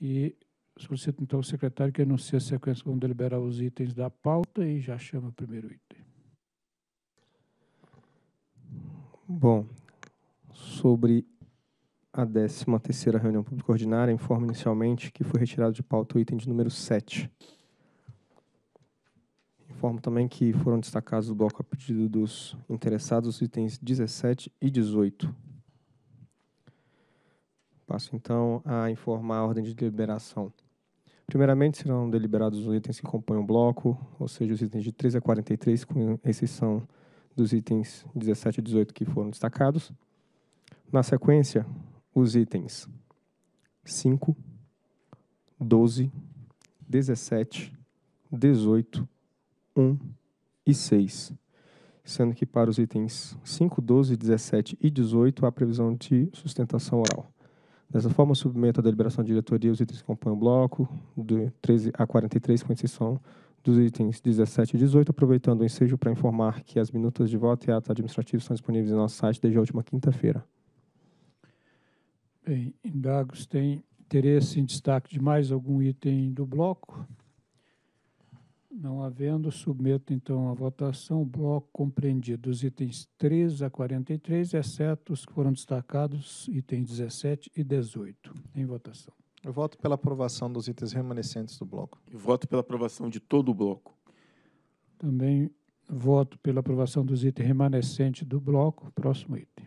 E solicito então ao secretário que anuncie a sequência vamos deliberar os itens da pauta e já chama o primeiro item. Bom, sobre a 13 terceira reunião pública ordinária, informo inicialmente que foi retirado de pauta o item de número 7. Informo também que foram destacados do bloco a pedido dos interessados os itens 17 e 18. Passo então a informar a ordem de deliberação. Primeiramente, serão deliberados os itens que compõem o bloco, ou seja, os itens de 13 a 43, com exceção dos itens 17 e 18 que foram destacados. Na sequência, os itens 5, 12, 17, 18, 1 e 6, sendo que para os itens 5, 12, 17 e 18 há previsão de sustentação oral. Dessa forma, submeto à deliberação da diretoria os itens que compõem o bloco, de 13 a 43, com exceção dos itens 17 e 18, aproveitando o ensejo para informar que as minutas de voto e ato administrativo estão disponíveis no nosso site desde a última quinta-feira. Bem, indagos tem interesse em destaque de mais algum item do bloco? Não havendo, submeto então à votação o bloco compreendido dos itens 3 a 43, exceto os que foram destacados, itens 17 e 18. Em votação. Eu voto pela aprovação dos itens remanescentes do bloco. Eu voto pela aprovação de todo o bloco. Também voto pela aprovação dos itens remanescentes do bloco. Próximo item.